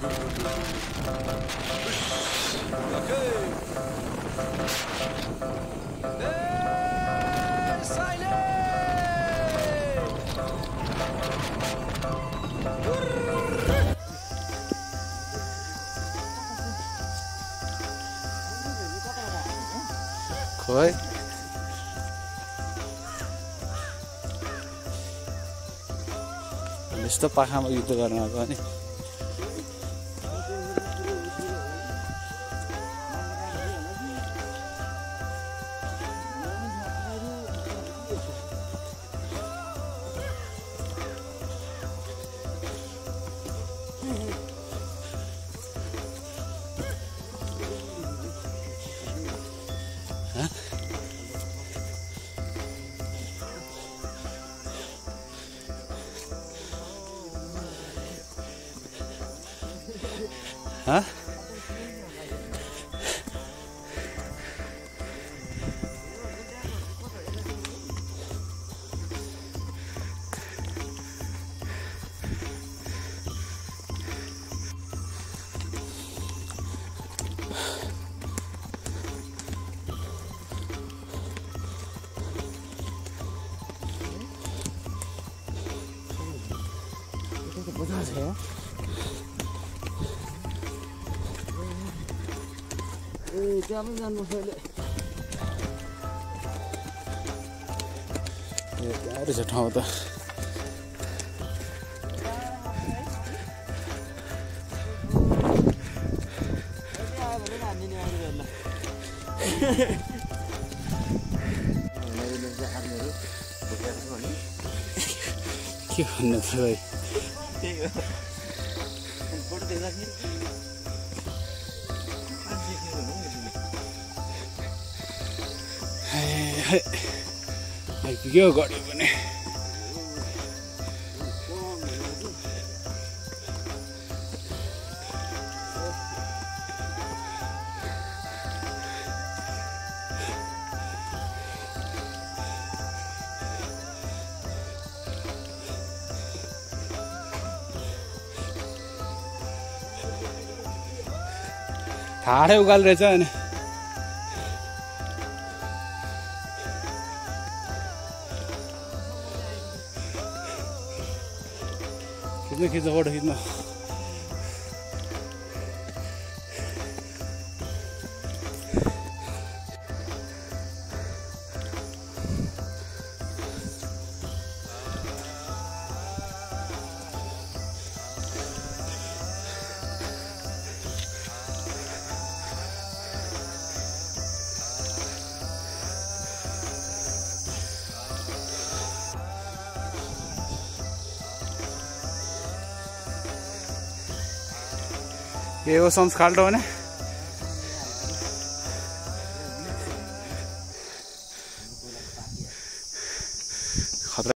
खोइ यस्तो पाखामा युद्ध गर्न 어? 뭐 하세요? त्यहाँ पनि जानुपर्छ अहिले ए ठाउँ त के भन्नु त भाइ त्यही हो आइपुग्यो गऱ्यो भने ठाडै उकालो रहेछ अनि कितना खींचा फ़ोटो खींचना ए हो संस्खाल्टो भने